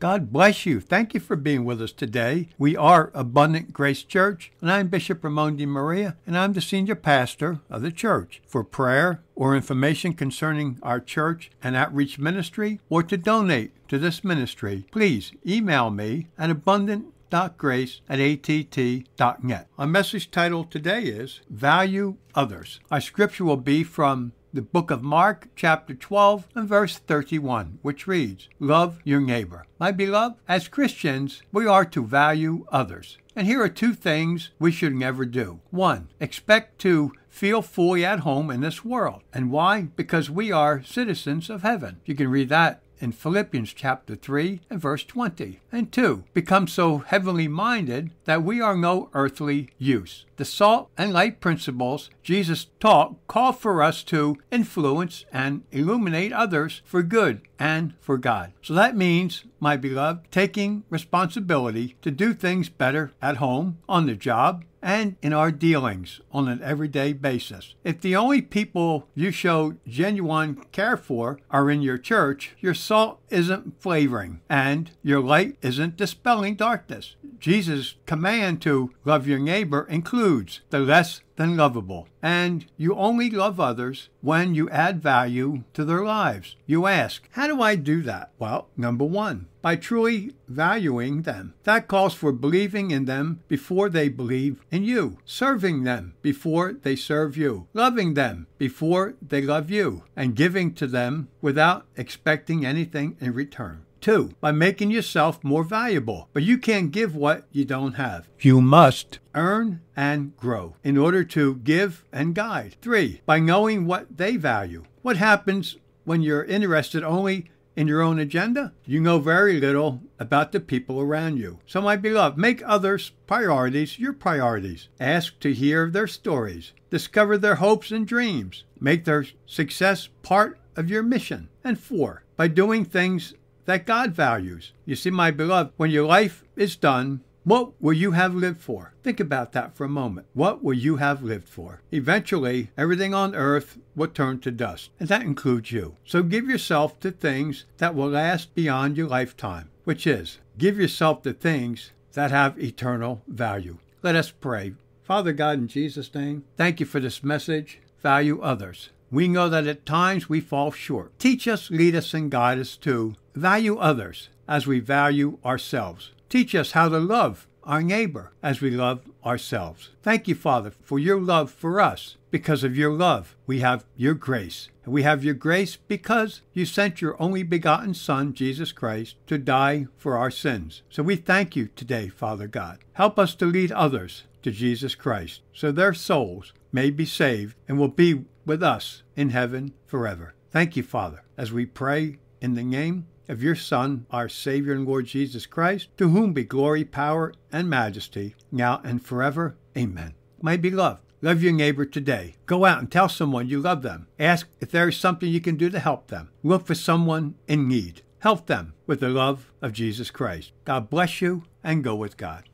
God bless you. Thank you for being with us today. We are Abundant Grace Church, and I'm Bishop Ramon DeMaria, and I'm the senior pastor of the church. For prayer or information concerning our church and outreach ministry, or to donate to this ministry, please email me at abundant.grace at att.net. Our message title today is Value Others. Our scripture will be from the book of Mark, chapter 12, and verse 31, which reads, Love your neighbor. My beloved, as Christians, we are to value others. And here are two things we should never do. One, expect to feel fully at home in this world. And why? Because we are citizens of heaven. You can read that in Philippians chapter 3 and verse 20. And 2. Become so heavenly minded that we are no earthly use. The salt and light principles Jesus taught call for us to influence and illuminate others for good and for God. So that means, my beloved, taking responsibility to do things better at home, on the job, and in our dealings on an everyday basis. If the only people you show genuine care for are in your church, your salt isn't flavoring and your light isn't dispelling darkness. Jesus' command to love your neighbor includes the less than lovable. And you only love others when you add value to their lives. You ask, how do I do that? Well, number one, by truly valuing them. That calls for believing in them before they believe in you, serving them before they serve you, loving them before they love you, and giving to them without expecting anything in return. Two, by making yourself more valuable. But you can't give what you don't have. You must earn and grow in order to give and guide. Three, by knowing what they value. What happens when you're interested only in your own agenda? You know very little about the people around you. So, my beloved, make others' priorities your priorities. Ask to hear their stories. Discover their hopes and dreams. Make their success part of your mission. And four, by doing things that God values. You see, my beloved, when your life is done, what will you have lived for? Think about that for a moment. What will you have lived for? Eventually, everything on earth will turn to dust, and that includes you. So give yourself to things that will last beyond your lifetime, which is give yourself to things that have eternal value. Let us pray. Father God, in Jesus' name, thank you for this message. Value others. We know that at times we fall short. Teach us, lead us, and guide us to value others as we value ourselves. Teach us how to love our neighbor as we love ourselves. Thank you, Father, for your love for us. Because of your love, we have your grace. And we have your grace because you sent your only begotten Son, Jesus Christ, to die for our sins. So we thank you today, Father God. Help us to lead others to Jesus Christ so their souls may be saved and will be with us in heaven forever. Thank you, Father, as we pray in the name of your Son, our Savior and Lord Jesus Christ, to whom be glory, power, and majesty, now and forever. Amen. My beloved, love your neighbor today. Go out and tell someone you love them. Ask if there is something you can do to help them. Look for someone in need. Help them with the love of Jesus Christ. God bless you and go with God.